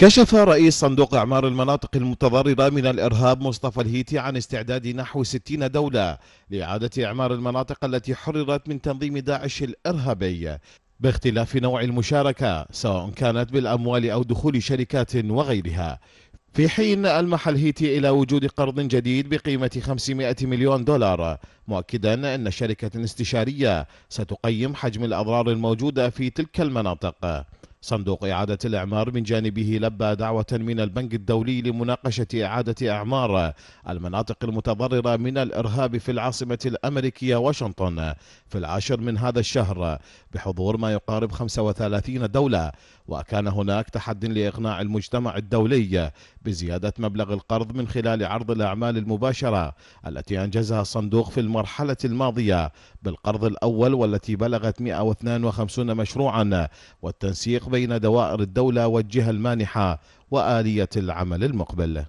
كشف رئيس صندوق أعمار المناطق المتضررة من الإرهاب مصطفى الهيتي عن استعداد نحو 60 دولة لإعادة إعمار المناطق التي حررت من تنظيم داعش الإرهابي باختلاف نوع المشاركة سواء كانت بالأموال أو دخول شركات وغيرها. في حين ألمح الهيتي إلى وجود قرض جديد بقيمة 500 مليون دولار مؤكدا أن شركة استشارية ستقيم حجم الأضرار الموجودة في تلك المناطق. صندوق إعادة الإعمار من جانبه لبى دعوة من البنك الدولي لمناقشة إعادة أعمار المناطق المتضررة من الإرهاب في العاصمة الأمريكية واشنطن في العاشر من هذا الشهر بحضور ما يقارب 35 دولة. وكان هناك تحد لإقناع المجتمع الدولي بزيادة مبلغ القرض من خلال عرض الأعمال المباشرة التي أنجزها الصندوق في المرحلة الماضية بالقرض الأول والتي بلغت 152 مشروعا. والتنسيق بين دوائر الدولة والجهة المانحة وآلية العمل المقبل.